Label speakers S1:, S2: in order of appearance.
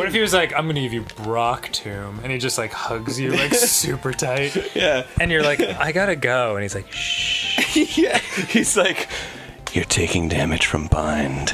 S1: What if he was like, I'm gonna give you Brock Tomb, and he just like hugs you like super tight,
S2: Yeah.
S1: and you're like, I gotta go, and he's like, Shh.
S2: yeah. He's like, you're taking damage from bind.